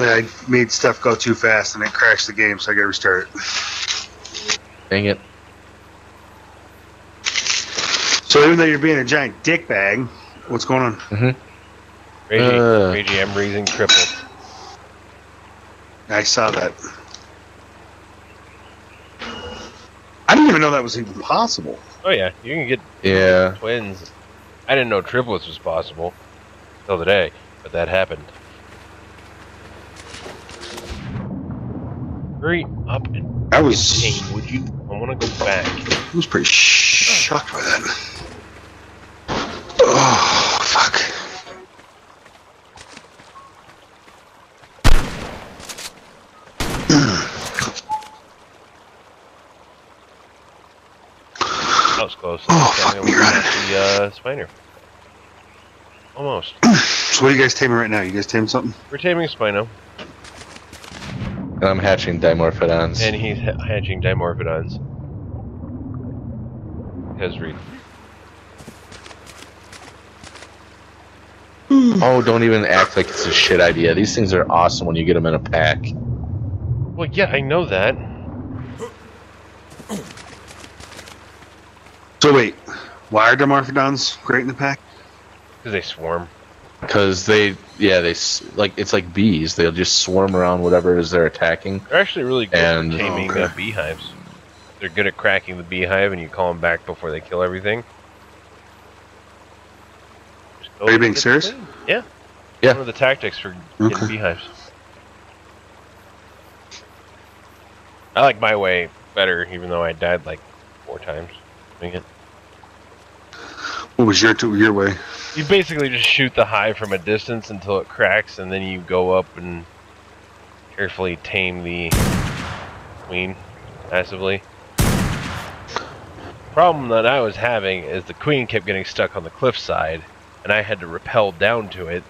Apparently, I made stuff go too fast and it crashed the game, so I gotta restart it. Dang it. So even though you're being a giant dick bag, what's going on? Ragey, Uh. Ragey, I'm raising triplets. I saw that. I didn't even know that was even possible. Oh yeah, you can get Yeah. twins. I didn't know triplets was possible till today, but that happened. Hurry up and I was, pain, would you? I want to go back. I was pretty shocked by that. Oh, fuck. That was close. Oh, fuck me, right. see, uh, Spiner. Almost. So what are you guys taming right now? You guys taming something? We're taming a Spino, And I'm hatching dimorphodons. and he's ha- hatching Dimorphodons. Because read. Hmm. Oh, don't even act like it's a shit idea. These things are awesome when you get them in a pack. Well, yeah, I know that. So wait, why are Dimorphodons great in the pack? Because they swarm. Because they, yeah, they, like, it's like bees. They'll just swarm around whatever it is they're attacking. They're actually really good And- at taming Okay. uh, beehives. They're good at cracking the beehive, and you call them back before they kill everything. Are you being serious? Yeah. Yeah. One of the tactics for getting Okay. beehives. I like my way better, even though I died like four times doing it. What was your your way? You basically just shoot the hive from a distance until it cracks, and then you go up and carefully tame the queen passively. Problem that I was having is the queen kept getting stuck on the cliffside, and I had to rappel down to it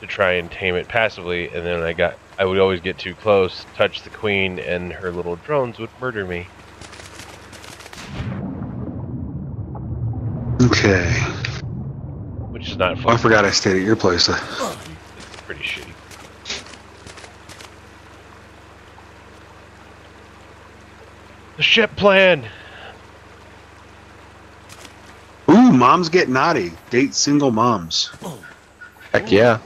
to try and tame it passively. And then I got, I would always get too close, touch the queen, and her little drones would murder me. Okay. Which is not Oh, I forgot I stayed at your place. Uh, It's pretty shitty. The ship plan. Ooh, moms get naughty. Date single moms. Heck yeah.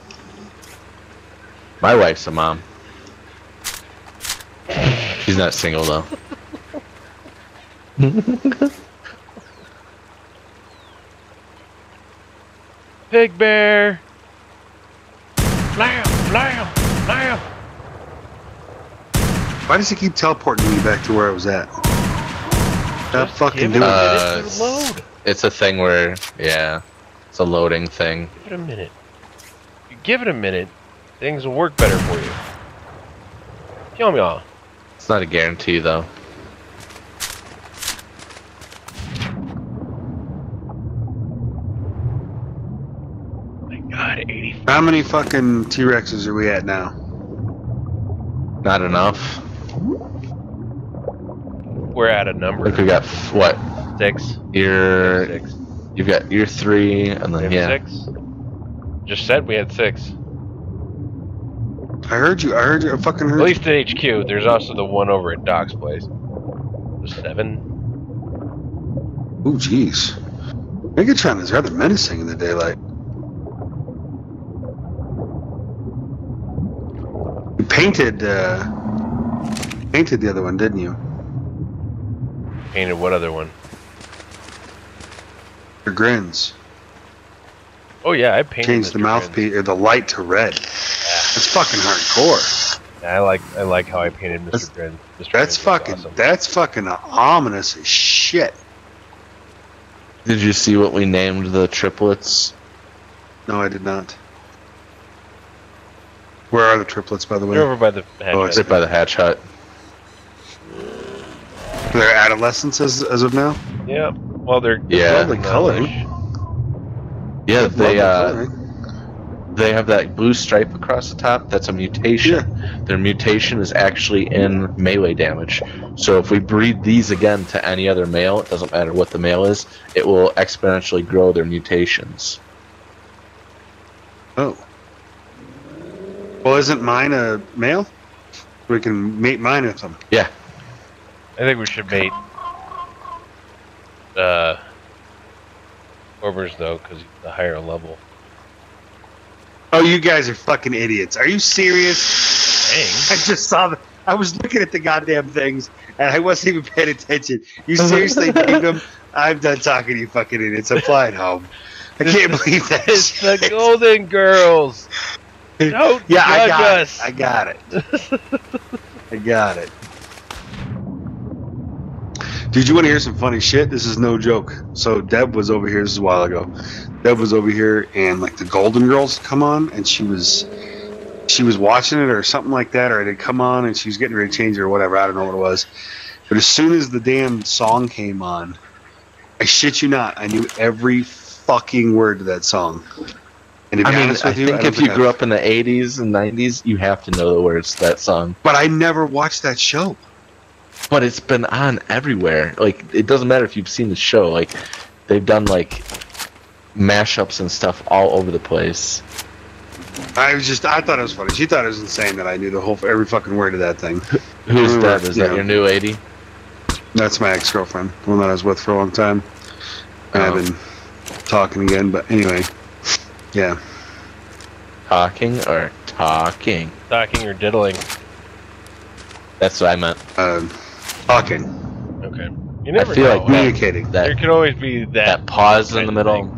My wife's a mom. She's not single though. Pig bear. Lamb, lamb, lamb. Why does he keep teleporting me back to where I was at? Stop Just fucking give doing it. Uh, load. It's a thing where, yeah, it's a loading thing. Give it a minute. You give it a minute, things will work better for you. Kill me all. It's not a guarantee though. My God, 80. How many fucking T Rexes are we at now? Not enough. We're at a I number. think we got what? Six. Your Six. you've got your three, and then yeah, six. Just said we had six. I heard you. I heard you. I fucking At heard you. least at HQ. There's also the one over at Doc's place. Seven. Ooh, jeez. Megatron is rather menacing in the daylight. Painted, uh, painted the other one, didn't you? Painted what other one? Your grins. Oh yeah, I painted. Changed the Mr. mouthpiece or the light to red. Yeah. That's fucking hardcore. Grins. I like I like how I painted Mr. That's- Grin. Mr. That's Grins fucking. awesome. That's fucking ominous as shit. Did you see what we named the triplets? No, I did not. Where are the triplets, by the way? They're over by the Oh, I hatch. see. Right by the hatch hut. They're adolescents as, as of now. yeah. Well, they're Yeah. Lovely coloring. Yeah, they Lovely uh, coloring. they have that blue stripe across the top. That's a mutation. Their mutation is actually in melee damage. So if we breed these again to any other male, it doesn't matter what the male is, it will exponentially grow their mutations. Oh. Well, isn't mine a male? We can mate mine with them. Yeah. I think we should mate. Uh, Orber's though, because he's the higher level. Oh, you guys are fucking idiots. Are you serious? Dang. I just saw the. I was looking at the goddamn things and I wasn't even paying attention. You seriously named them? I'm done talking to you fucking idiots. I'm flying home. I can't believe that. It's the. Golden Girls. Don't Yeah, I got us. it. I got it. I got it. Dude, you want to hear some funny shit? This is no joke. So Deb was over here. This is a while ago. Deb was over here, and like the Golden Girls come on, and she was she was watching it or something like that, or it had come on, and she was getting ready to change it or whatever. I don't know what it was. But as soon as the damn song came on, I shit you not, I knew every fucking word to that song. And to I mean, honest I you, think I if you I- grew up in the 80s and 90s, you have to know the words to that song. but I never watched that show. But it's been on everywhere. Like, it doesn't matter if you've seen the show. Like, they've done, like, mashups and stuff all over the place. I was just, I thought it was funny. She thought it was insane that I knew the whole, every fucking word of that thing. Who's Remember, that? Is that your new 80? That's my ex girlfriend, the one that I was with for a long time. And Oh. I've been talking again, but anyway, yeah. Talking or talking? Talking or diddling. That's what I meant. Um, talking, Okay. You never feel know. like huh? communicating. there That, could always be that. that pause in the middle. thing.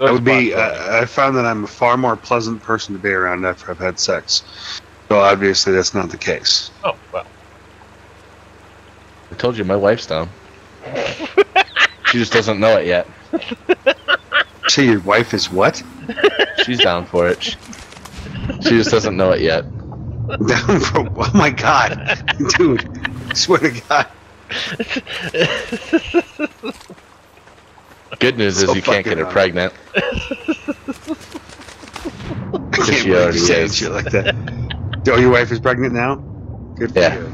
That would be. spots Uh, I found that I'm a far more pleasant person to be around after I've had sex. So obviously that's not the case. oh well. I told you, my wife's down. she just doesn't know it yet. So your wife is what? She's down for it. She, she just doesn't know it yet. Down for? Oh my god, dude! I swear to God. Good news So is you can't get her wrong. pregnant. I can't she already is. shit like that. Oh, your wife is pregnant now? Good for Yeah. you.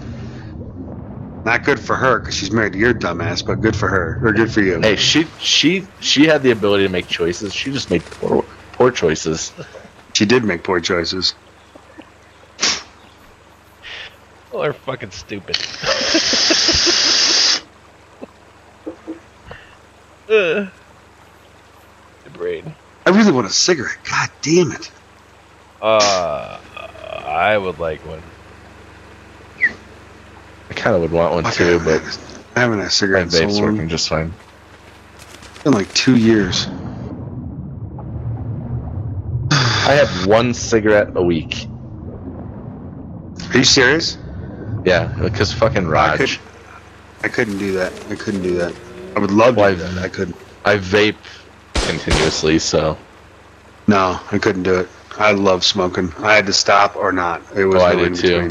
Not good for her because she's married to your dumbass, but good for her or good for you. Hey, she she she had the ability to make choices. She just made poor poor choices. She did make poor choices. Well, they're fucking stupid. uh, the brain. I really want a cigarette. God damn it. Uh, I would like one. I kind of would want one too, but I haven't had a cigarette in so vape's long. working just fine. It's been like two years. I have one cigarette a week. Are you serious? Yeah, because fucking I, could, I couldn't do that. I couldn't do that. I would love to Why- that. I couldn't. I vape continuously, so No, I couldn't do it. I love smoking. I had to stop or not. It was Oh, I did in too.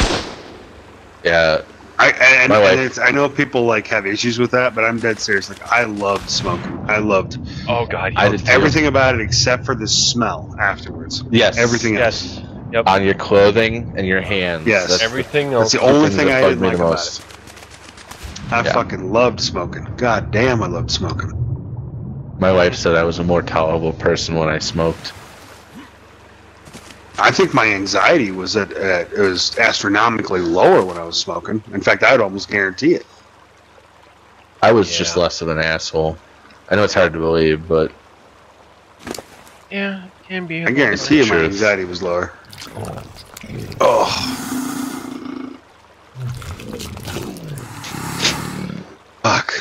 yeah. I and, My and it's, I know people like have issues with that, but I'm dead serious. Like I loved smoking. I loved Oh god, I yes. did too. everything about it except for the smell afterwards. Yes. Everything else. Yes. Yep. on your clothing and your hands. Yes. That's Everything That's else. the only thing thing I bugged didn't like the about most. it. I Yeah. fucking loved smoking. God damn, I loved smoking. My wife said I was a more tolerable person when I smoked. I think my anxiety was at, at it was astronomically lower when I was smoking. In fact, I would almost guarantee it. I was just less of an asshole. I know it's hard to believe, but Yeah, it can be. I guarantee you, my anxiety was lower. Oh, fuck!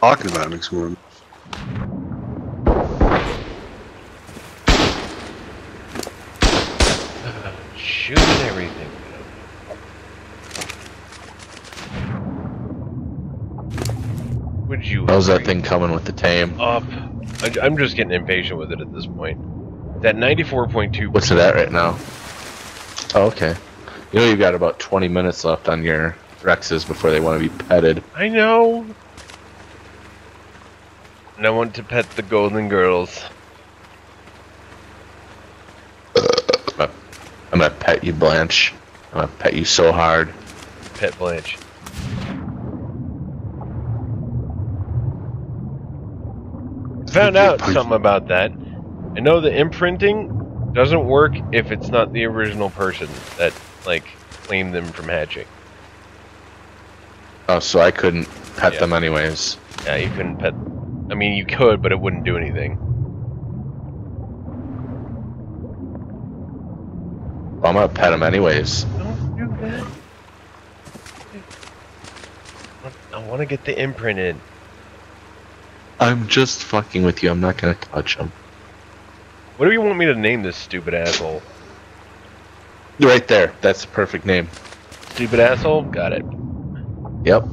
Talking about it makes me want Shooting everything. Would you? how's that thing coming with the tame? Up. I, I'm just getting impatient with it at this point. That 94.2. What's it at right now? Oh, okay. You know you've got about 20 minutes left on your Rexes before they want to be petted. I know. And I want to pet the golden girls. I'm gonna pet you, Blanche. I'm gonna pet you so hard. Pet Blanche. Found out something about that. I know the imprinting doesn't work if it's not the original person that like claimed them from hatching. Oh, so I couldn't pet Yeah. them anyways. Yeah, you couldn't pet. I mean, you could, but it wouldn't do anything. I'm gonna pet him anyways. Don't do that. I want to get the imprint in. I'm just fucking with you. I'm not gonna touch him. What do you want me to name this stupid asshole? Right there. That's the perfect name. Stupid asshole? Got it. Yep.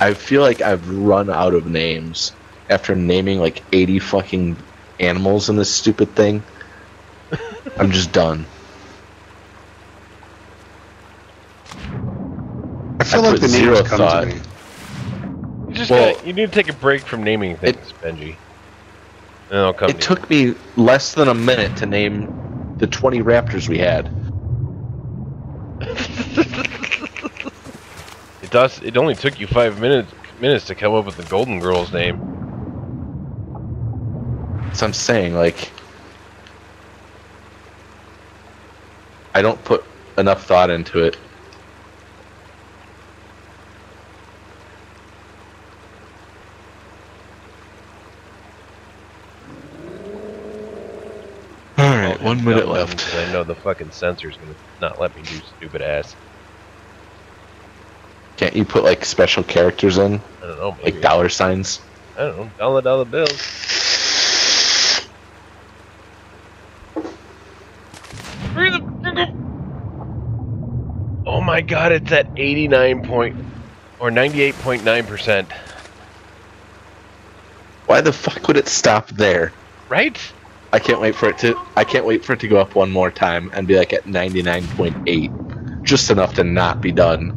I feel like I've run out of names after naming like 80 fucking animals in this stupid thing. I'm just done. I feel I like the zero names come thought. to me. You just Well- got. You need to take a break from naming things, Benji. And I'll come. It took me less than a minute to name the 20 raptors we had. It does. It only took you five minutes minutes to come up with the Golden Girl's name. So I'm saying, like, I don't put enough thought into it. All right, one minute left. I know the fucking sensor's gonna not let me do stupid ass. Can't you put like special characters in, I don't know. Maybe. like dollar signs? I don't know. Dollar dollar bills. Where the- Oh my god! It's at eighty-nine point or ninety-eight point nine percent. Why the fuck would it stop there? Right? I can't wait for it to. I can't wait for it to go up one more time and be like at ninety nine point eight, just enough to not be done.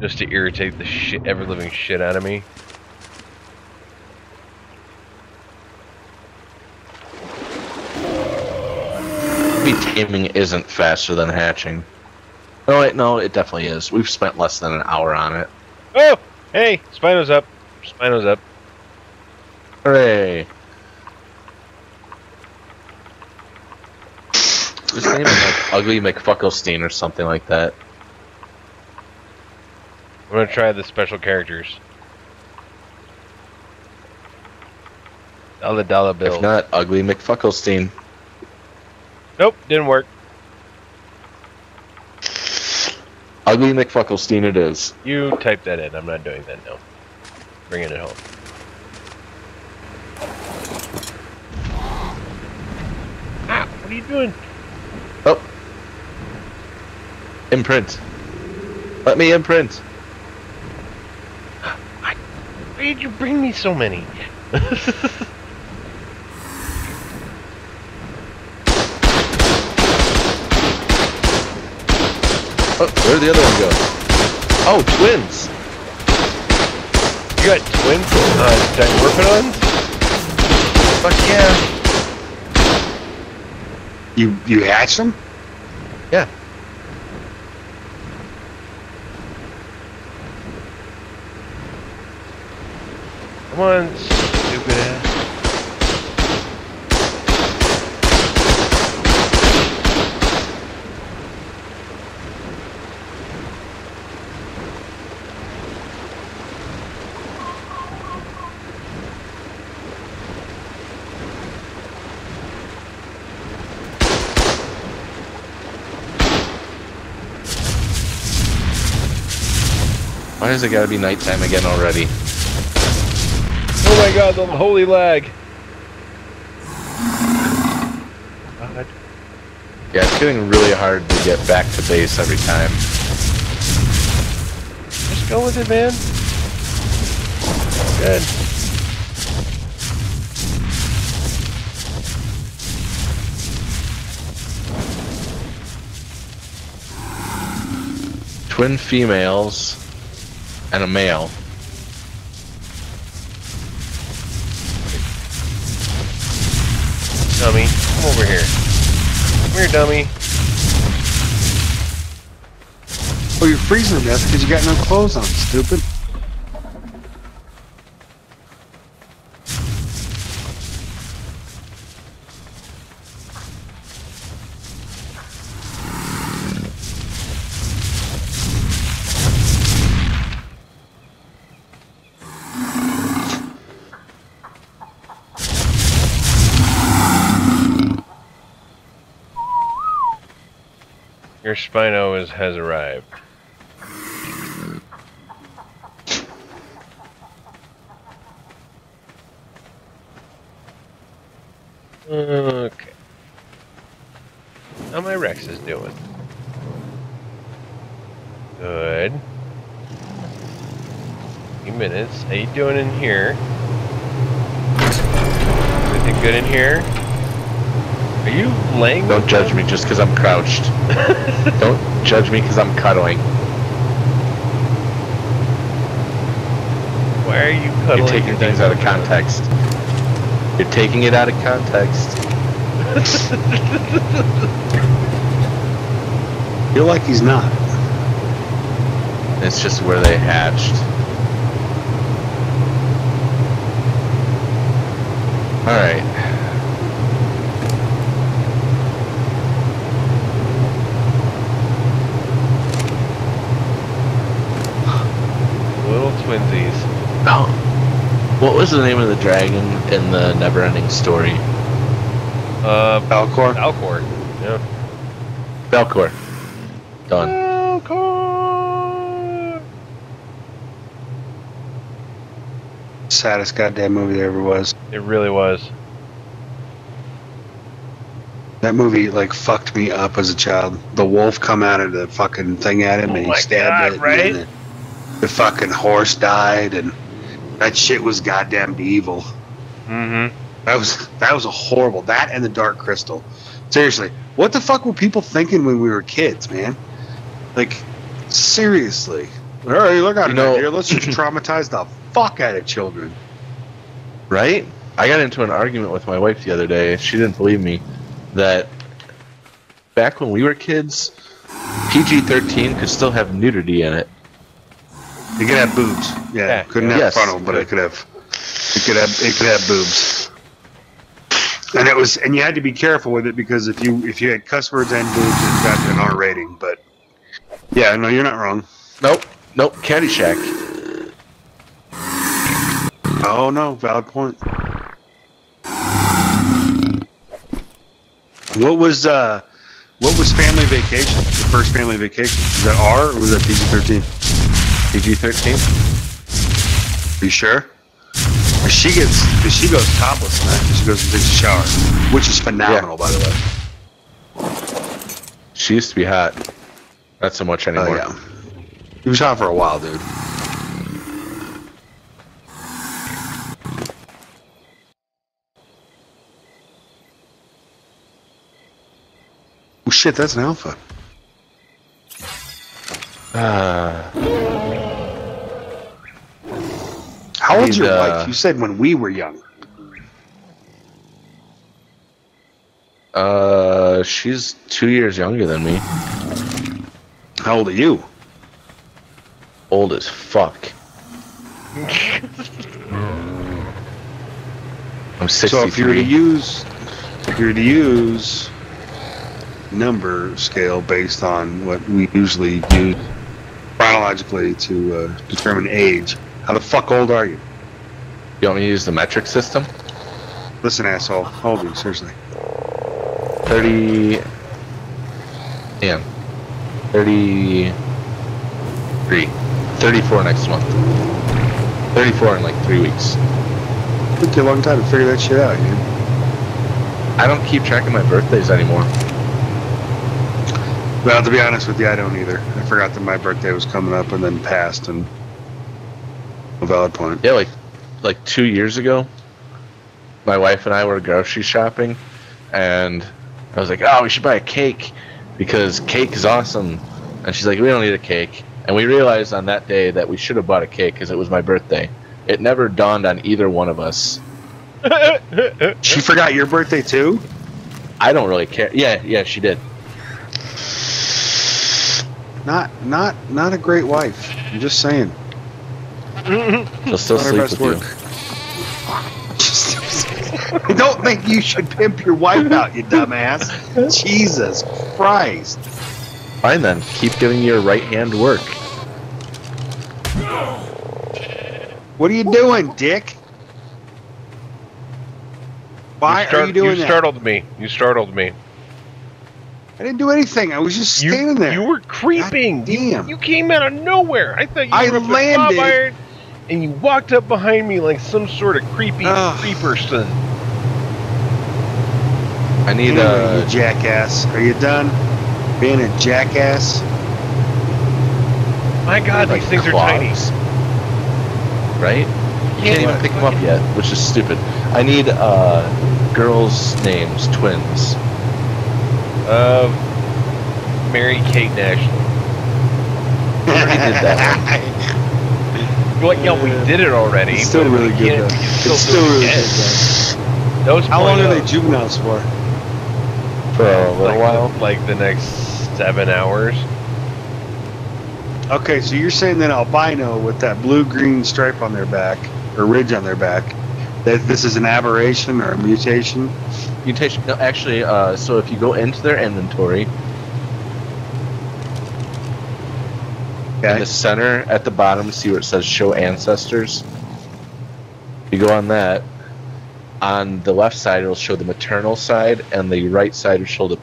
Just to irritate the shit, ever living shit out of me. Maybe taming isn't faster than hatching. Wait, no, it definitely is. We've spent less than an hour on it. Oh, hey, Spino's up. Spino's up. Hooray! Just name is like Ugly McFucklestein or something like that. I'm gonna try the special characters. Dollar dollar bill. If not, Ugly McFucklestein. Nope, didn't work. Ugly McFucklestein it is. You type that in. I'm not doing that now. Bringing it home. Ah, what are you doing? Oh. Imprint. Let me imprint. Why did you bring me so many? Oh, where'd the other one go? Oh, twins! You got twins uh, Dimorphodons? Fuck yeah! You you hatched them? Yeah. Come on, stupid ass. Why does it gotta be nighttime again already? Oh my god, the holy lag. God. Yeah, it's getting really hard to get back to base every time. Just go with it, man. Good. Twin females and a male. Dummy. Come over here. Come here, dummy. Oh, you're freezing to death because you got no clothes on, stupid. Your Spino is, has arrived. Okay. How my Rex is doing? Good. A Few minutes. How you doing in here? Everything good in here? Are you laying? Don't judge them? me just because I'm crouched. Don't judge me because I'm cuddling. Why are you cuddling? You're taking things out of dinosaur? context. You're taking it out of context. Feel like he's not. It's just where they hatched. Alright. Little twinsies. Oh. What was the name of the dragon in the Neverending Story? Uh, Alcor. Alcor. Yeah. Belcor. Done. Alcor. Saddest goddamn movie there ever was. It really was. That movie like fucked me up as a child. The wolf come out of the fucking thing at him Oh and he stabbed God, it. right? And then the, the fucking horse died and that shit was goddamn evil. Mm-hmm. That was that was a horrible. That and the Dark Crystal. Seriously, what the fuck were people thinking when we were kids, man? Like, seriously. All right, look out You know- here. Let's just traumatize the fuck out of children. Right? I got into an argument with my wife the other day. She didn't believe me that back when we were kids, PG 13 could still have nudity in it. It could have boobs. Yeah, Yeah. couldn't have Yes. frontal, but it could have. It could have. It could have boobs. And it was, and you had to be careful with it because if you if you had cuss words and boobs, it got an R rating. But yeah, no, you're not wrong. Nope. Nope. Caddyshack. Oh no, valid point. What was uh, what was Family Vacation? The first Family Vacation was that R or was that PG thirteen? PG 13? Are you sure? She gets, she goes topless. 'cause She goes and takes a shower, which is phenomenal, by the way. She used to be hot. Not so much anymore. Oh anymore. yeah, he was hot for a while, dude. Oh shit, that's an alpha. Ah. How old's your uh, wife? You said when we were young. Uh, she's two years younger than me. How old are you? Old as fuck. I'm 63. So if you were to use, if you were to use number scale based on what we usually use chronologically to uh, determine age, how the fuck old are you? you want me to use the metric system? Listen, asshole, how old are you? Seriously. 30. Damn. 33. 34 next month. 34 in like three weeks. Took you a long time to figure that shit out, dude. I don't keep track of my birthdays anymore. Well, to be honest with you, I don't either. I forgot that my birthday was coming up and then passed, and a valid point. Yeah, like like two years ago, my wife and I were grocery shopping, and I was like, "Oh, we should buy a cake because cake is awesome." And she's like, "We don't need a cake." And we realized on that day that we should have bought a cake because it was my birthday. It never dawned on either one of us. She forgot your birthday too. I don't really care. Yeah, yeah, she did. Not, not, not a great wife. I'm just saying. She'll still Not sleep with work. you. I don't think you should pimp your wife out, you dumbass. Jesus Christ. Fine then. Keep giving your right hand work. What are you doing, Dick? Why you start- are you doing You that? startled me. You startled me. I didn't do anything. I was just You, standing there. you were creeping. God damn. You came out of nowhere. I thought you I were up at landed. Bob Iron, and you walked up behind me like some sort of creepy Ugh. creeper son. I need a you uh, jackass. Are you done being a jackass? My God, like these things are tiny. Right? You can't even even pick them up yet, which is stupid. I need uh, girls' names, twins. Uh, Mary Kate and Ashley. already did that You're yeah, we did it already. It's still really good, though. we It's still do it really good, though. That How long are they out, juveniles for? for a little like, while. Like the next seven hours. Okay, so you're saying that albino with that blue-green stripe on their back or ridge on their back, that this is an aberration or a mutation? Mutation. No, actually, uh, so if you go into their inventory, in the center at the bottom, see where it says "Show Ancestors." You go on that. On the left side, it'll show the maternal side, and the right side will show the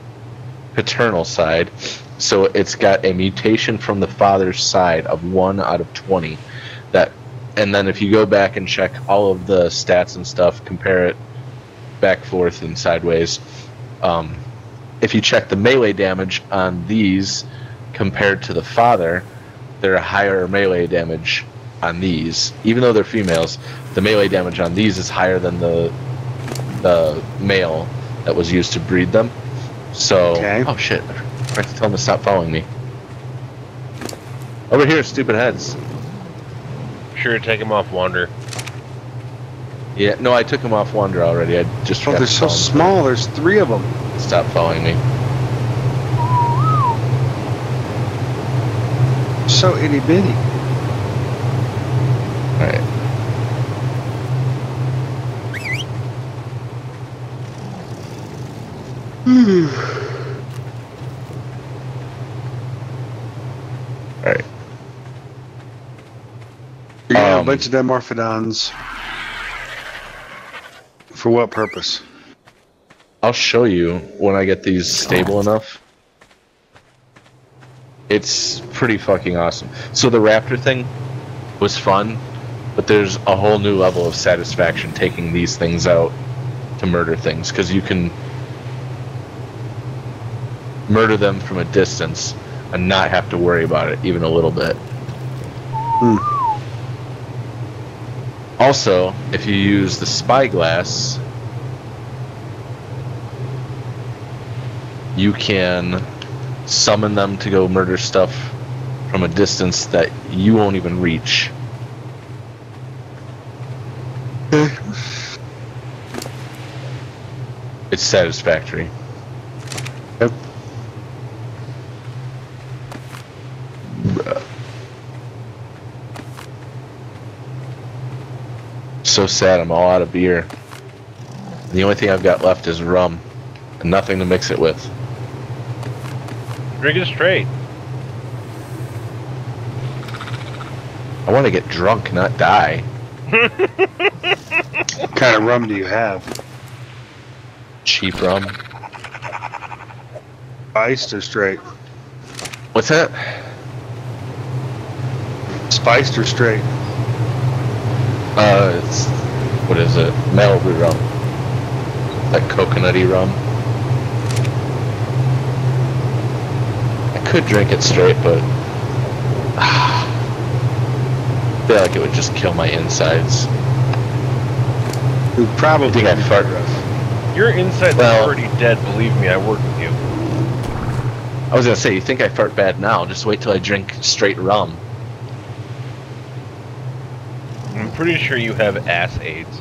paternal side. So it's got a mutation from the father's side of one out of twenty. And then if you go back and check all of the stats and stuff, compare it back, forth, and sideways. Um, if you check the melee damage on these compared to the father, they're a higher melee damage on these. Even though they're females, the melee damage on these is higher than the the male that was used to breed them. So, Okay. oh shit! I have to tell them to stop following me. Over here, stupid heads. Sure, to take him off Wander. Yeah, no, I took them off Wander already. I just Oh, they're so tell 'em small. There's three of them. Stop following me. So itty bitty. All right. Hmm. All right. You're gonna have a Um, bunch of Dimorphodons. For what purpose? I'll show you when I get these stable enough. It's pretty fucking awesome. So the raptor thing was fun, but there's a whole new level of satisfaction taking these things out to murder things because you can murder them from a distance and not have to worry about it even a little bit. Also, if you use the spyglass, you can summon them to go murder stuff from a distance that you won't even reach. Hmm. It's satisfactory. Yep. So sad, I'm all out of beer. The only thing I've got left is rum, and nothing to mix it with. Drink it straight. I want to get drunk, not die. What kind of rum do you have? Cheap rum. Spiced or straight? What's that? Spiced or straight? Uh, it's what is it? Malibu rum. That coconutty rum. I could drink it straight, but I feel like it would just kill my insides. Who probably I think I fart. Your insides Well- are already dead. Believe me, I work with you. I was gonna say, you think I fart bad now? Just wait till I drink straight rum. I'm pretty sure you have ass AIDS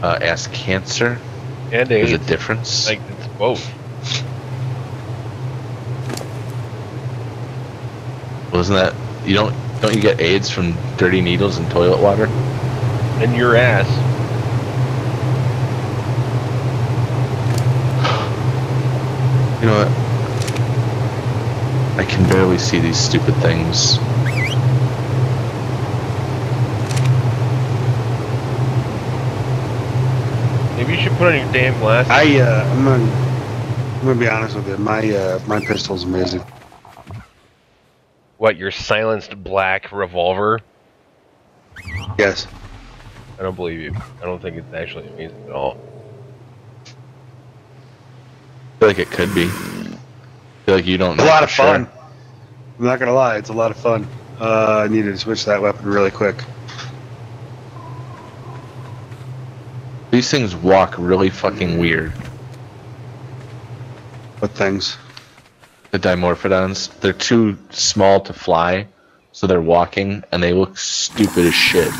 Uh, ass cancer. and There's AIDS. a difference. Like it's both. Wasn't that you don't don't you get AIDS from dirty needles and toilet water? And your ass. You know what? I can barely see these stupid things. Maybe you should put on your damn glasses. I uh, I'm gonna I'm gonna be honest with you. My uh, my pistol's amazing. What, your silenced black revolver? Yes. I don't believe you. I don't think it's actually amazing at all. I feel like it could be. I feel like you don't It's know. a lot for of sure. fun. I'm not gonna lie, it's a lot of fun. Uh, I needed to switch that weapon really quick. These things walk really fucking weird. What things? The Dimorphodons. They're too small to fly, so they're walking, and they look stupid as shit.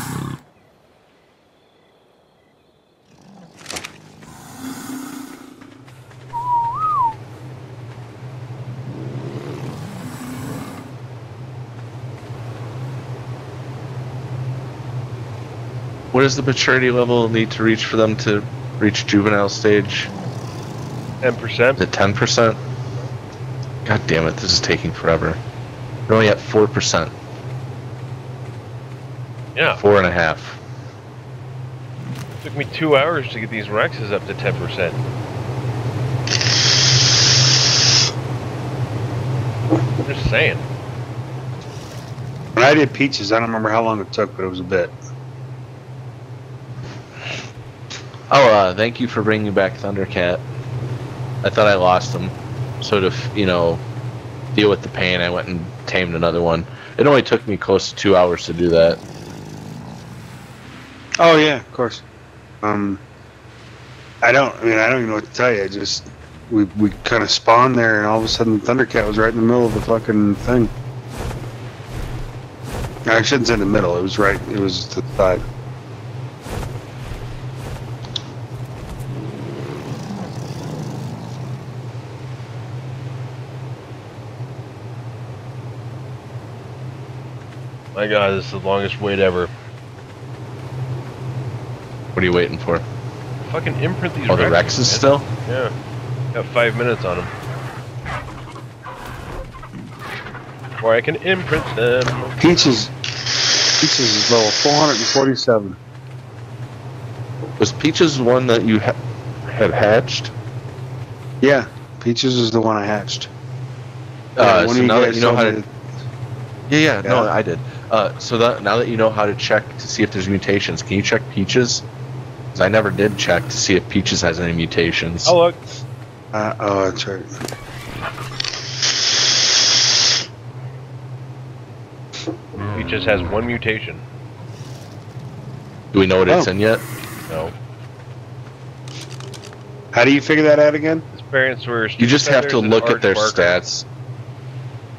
What does the maturity level need to reach for them to reach juvenile stage? Ten Is percent. it ten percent? God damn it, this is taking forever. We're only at four percent. Yeah. Four and a half. took me two hours to get these Rexes up to ten percent. Just saying. When I did peaches, I don't remember how long it took, but it was a bit. Oh, uh, thank you for bringing back Thundercat. I thought I lost him. So to, f- you know, deal with the pain, I went and tamed another one. It only took me close to two hours to do that. Oh yeah, of course. Um, I don't. I mean, I don't even know what to tell you. I just we we kind of spawned there, and all of a sudden, Thundercat was right in the middle of the fucking thing. I shouldn't say in the middle. It was right. It was the side. My God, this is the longest wait ever. What are you waiting for? Fucking imprint these. Oh, the Rexes, Rex is still? Yeah. Got five minutes on them. Or I can imprint them. Peaches. Peaches is level 447. Was Peaches the one that you ha- had hatched? Yeah, Peaches is the one I hatched. Uh, Yeah, so of you now that you know told how to. Yeah, yeah, no, Yeah. I did. Uh, so that now that you know how to check to see if there's mutations, can you check Peaches? Because I never did check to see if Peaches has any mutations. Oh look, Uh, oh, that's right. he just has one mutation. Do we know what it's Oh. in yet? No, How do you figure that out again? his parents were. You just have to look at their aardvark. stats.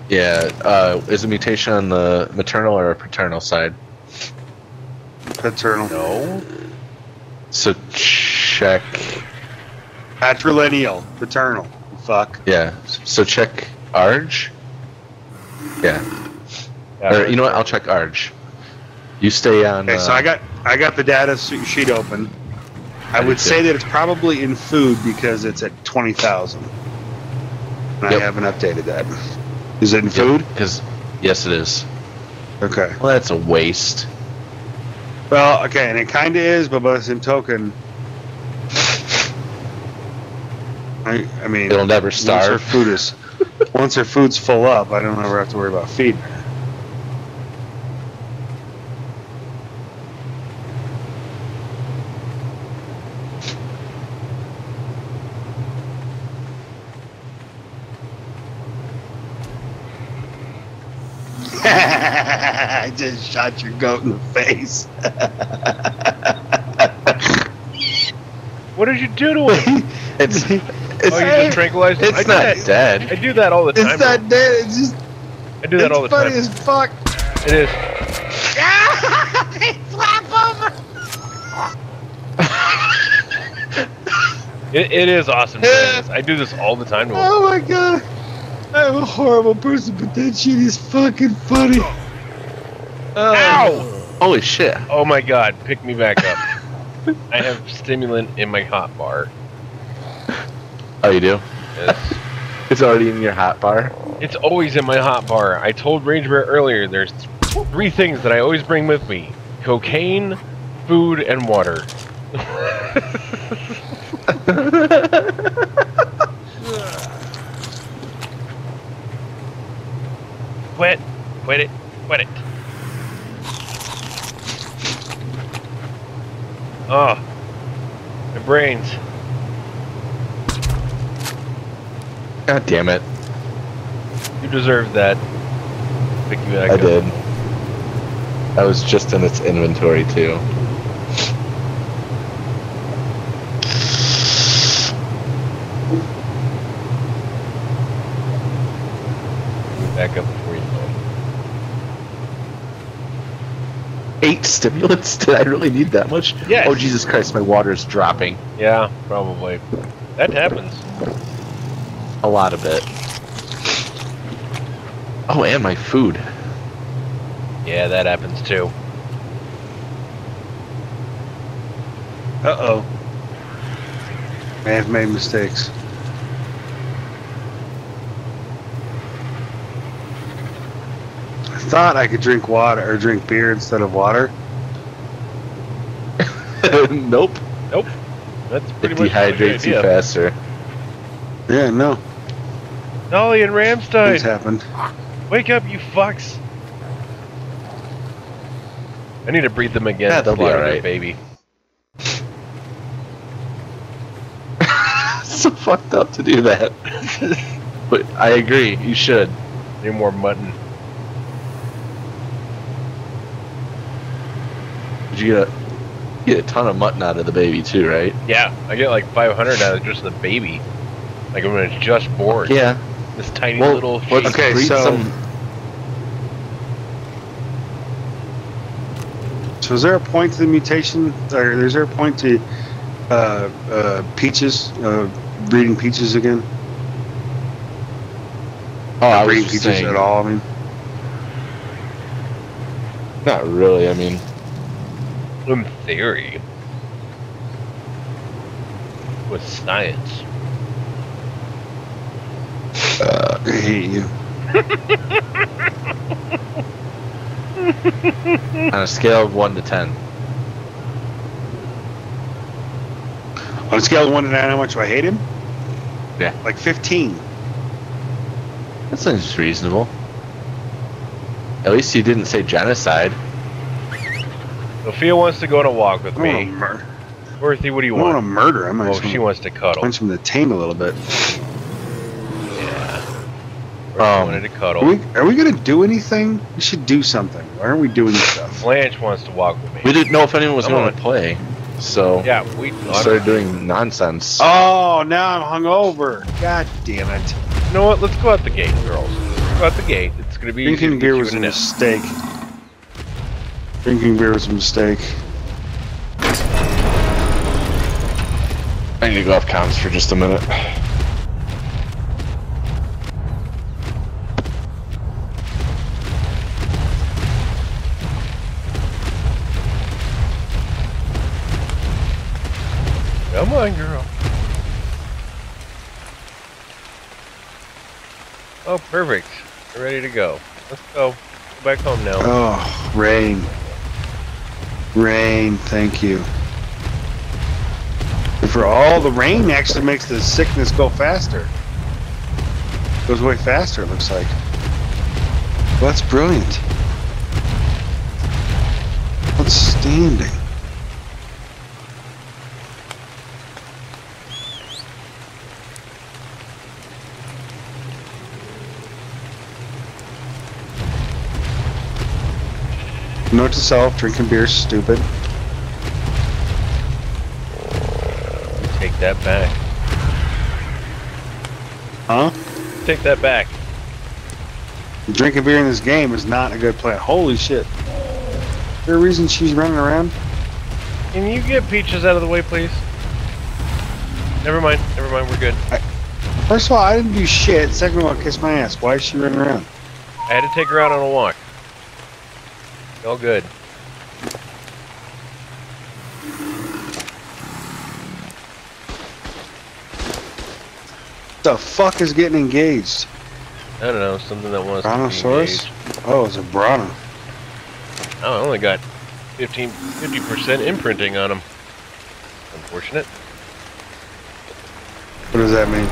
Yeah, uh, is a mutation on the maternal or paternal side? Paternal. No, So check. Patrilineal. Paternal. Fuck. Yeah, so check Arge. Yeah, Yeah, or you know what? I'll check Arge. You stay on. Okay, so uh, I got I got the data sheet open. I, I did would too. say that it's probably in food because it's at twenty thousand. And Yep. I haven't updated that. Is it in food? Because yes, it is. Okay. Well, that's a waste. Well, okay, and it kind of is, but by the same token, I, I mean, It'll never starve. once her food is once her food's full up, I don't ever have to worry about feeding her. I just shot your goat in the face. What did you do to him? It's oh, you just tranquilized him. It's not that- I dead. do that all the time. It's not dead. It's just I do that it's all the funny time. as fuck. It is. It, it is awesome. I do this all the time to. Oh my god. I'm a horrible person, but that shit is fucking funny. Oh. Ow! Holy shit. Oh my god, pick me back up. I have stimulant in my hot bar. Oh, you do? Yes. it's already in your hot bar? It's always in my hot bar. I told Rage Bear earlier there's three things that I always bring with me cocaine, food, and water. quit. Quit it. Quit it. Ah, oh. My brains. God damn it. You deserve that. Pick you back I up. did. I was just in its inventory too. Back up before you go. Eight stimulants? Did I really need that much? Yes. Oh Jesus Christ, my water's dropping. Yeah, probably. That happens. A lot of it. Oh, and my food. Yeah, that happens too. Uh oh. I have made mistakes. I thought I could drink water or drink beer instead of water. nope. Nope. That's It pretty much the dehydrates you faster. Yeah, no. Nolly and Ramstein, Things happened. wake up, you fucks! I need to breed them again. Yeah, to they'll be alright. baby. so fucked up to do that. but I agree, you should. Need more mutton. Did you get a, you get a ton of mutton out of the baby too, right? Yeah, I get like 500 out of just the baby. Like when it's just born. Yeah. This tiny Well, little let's sheep. Okay, breed so- some. So is there a point to the mutation, or is there a point to uh, uh, peaches, uh, breeding peaches again? Oh, I was breeding just peaches saying, at all? I mean, Not really. I mean, In theory. With science. I hate you. on a scale of one to ten. On a scale of one to nine, how much do I hate him? Yeah. Like fifteen. That seems reasonable. At least you didn't say genocide. Sophia wants to go on a walk with I want me. mur- Dorothy, what do you I want to want? murder him. I Oh, she wants to to cuddle. punch him in the taint a little bit. Yeah. Dorothy Um, wanted to Are cuddle. we, are we gonna do anything? We should do something. Why aren't we doing stuff? Blanche wants to walk with me. We didn't know if anyone was going to play, so Yeah, we we started doing nonsense. Oh, now I'm hungover. God damn it! You know what? Let's go out the gate, girls. Let's go out the gate. It's gonna be Drinking beer was a in and mistake. Drinking beer was a mistake. I need to go off comms for just a minute. Come on, girl. Oh, perfect. We're ready to go. Let's go. Go back home now. Oh, rain. Rain, thank you. And for all the rain actually makes the sickness go faster. Goes way faster, it looks like. Well, that's brilliant. Outstanding. Note to self, drinking beer is stupid. Take that back. Huh? Take that back. Drinking beer in this game is not a good plan. Holy shit. Is there a reason she's running around? Can you get Peaches out of the way, please? Never mind. Never mind. We're good. First of all, I didn't do shit. Second of all, kiss my ass. Why is she running around? I had to take her out on a walk. All good. The fuck is getting engaged? I don't know. Something that wants Brontosaurus? Oh, it's a Brana. Oh, I only got 15, 50% imprinting on them. Unfortunate. What does that mean?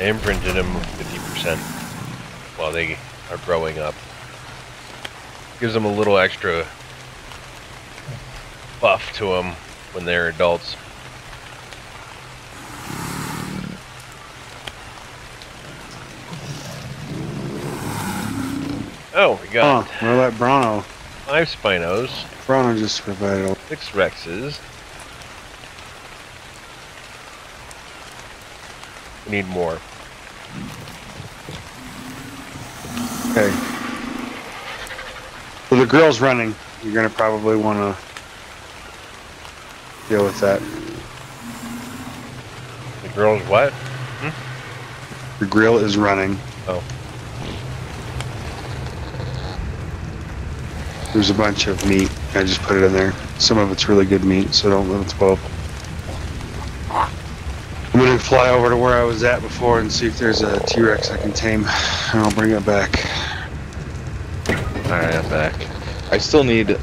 I imprinted them 50% while they are growing up. Gives them a little extra buff to them when they're adults. Oh, we got Oh, we'll let Brono. five Spinos, Brono just provided. a- six Rexes. We need more. Okay. Well, the grill's running. You're gonna probably want to deal with that. The girls what? Hmm? The grill is running. Oh. There's a bunch of meat. I just put it in there. Some of it's really good meat, so don't let it spoil. I'm gonna fly over to where I was at before and see if there's a T-Rex I can tame, and I'll bring it back. Alright, I'm back. I still need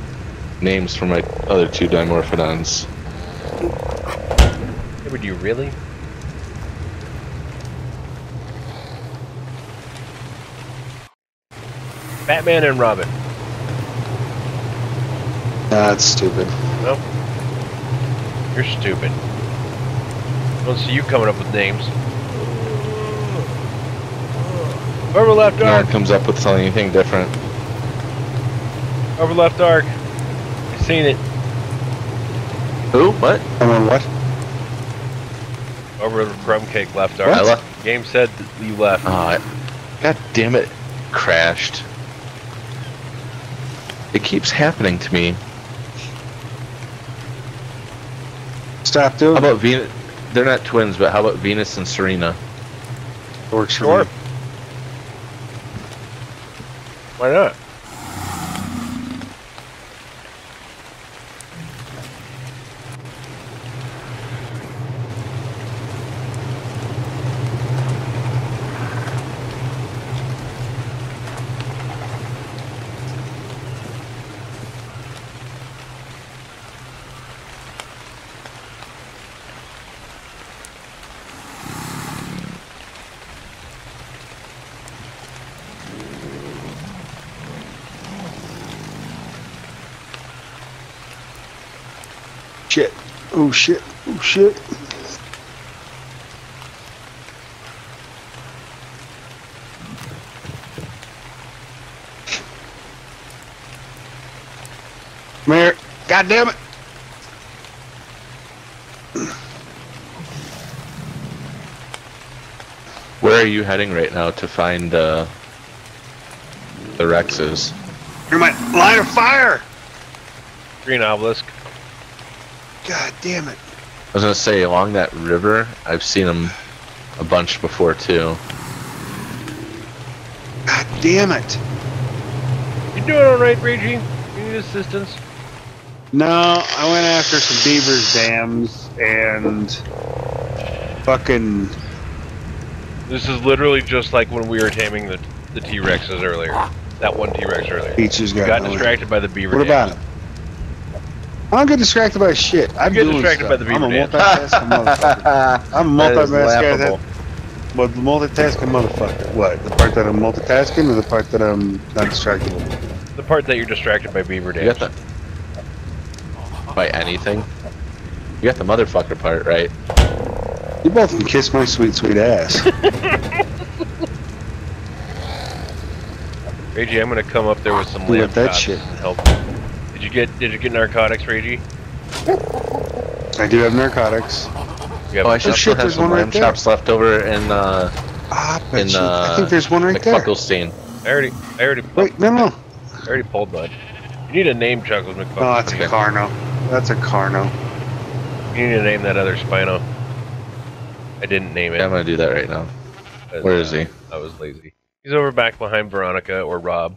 names for my other two Dimorphodons. Hey, would you really? Batman and Robin. That's stupid. Nope. You're stupid. I don't see you coming up with names. Over left No one comes up with anything different. Over left ARK. I seen it. Who? What? I'm on what? Over the crumb cake left ARK. I left. Game said that you left. Uh, God damn it. Crashed. It keeps happening to me. Stop doing How about Venus? They're not twins, but how about Venus and Serena? Works for Sure. me. Why not? Shit. Oh shit. Oh shit. Come here. God damn it. Where are you heading right now to find uh, the Rexes? You're my line of fire. Green obelisk. God damn it. I was gonna say along that river, I've seen them a bunch before too. God damn it. You doing alright, Reggie? You need assistance? No, I went after some beavers dams and fucking This is literally just like when we were taming the, the T-Rexes earlier. That one T-Rex earlier. peaches You got, got distracted by the beaver What about dams. Him? I don't get distracted by shit. I'm get doing distracted stuff. by the beaver I'm a beaver multitasking motherfucker. I'm a That is multitasking guy. But the multitasking motherfucker. What? The part that I'm multitasking or the part that I'm not distractible? The part that you're distracted by beaver You got the by anything? You got the motherfucker part right. You both can kiss my sweet, sweet ass. AJ, I'm gonna come up there with some Look at lamb that shit. and help. Did you get Did you get narcotics, Reggie? I do have narcotics. You have Oh, I should shit, still have some one right lamb there. chops left over in uh Ah, in you, uh I think there's one right there. McFucklestein. I already, I already, Wait, no, no. I already pulled mine. You need a name Chuckles McFuckers. No, that's a Carno. That's a Carno. You need to name that other Spino. I didn't name it. Yeah, I'm gonna do that right now. because, Where is he? I was lazy. He's over back behind Veronica or Rob.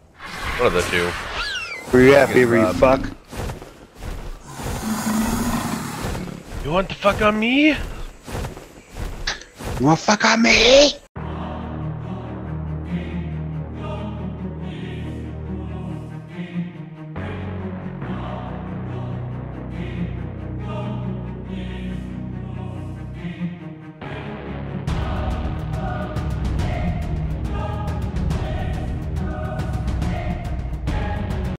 One of the two. Where you at, Good Beaver, you fuck? You want the fuck on me? You wanna fuck on me?